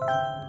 Música